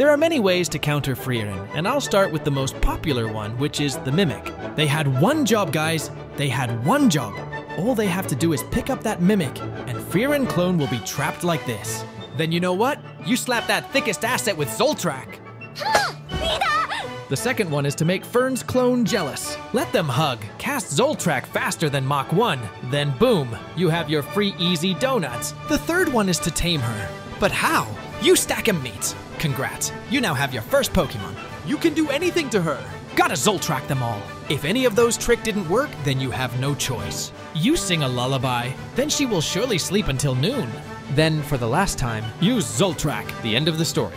There are many ways to counter Frieren, and I'll start with the most popular one, which is the Mimic. They had one job, guys. They had one job. All they have to do is pick up that Mimic, and Frieren clone will be trapped like this. Then you know what? You slap that thickest asset with Zoltraak. The second one is to make Fern's clone jealous. Let them hug, cast Zoltraak faster than Mach 1, then boom, you have your free easy donuts. The third one is to tame her. But how? You stack 'em meats. Congrats, you now have your first Pokemon. You can do anything to her. Gotta Zoltraak them all. If any of those trick didn't work, then you have no choice. You sing a lullaby, then she will surely sleep until noon. Then, for the last time, use Zoltraak, the end of the story.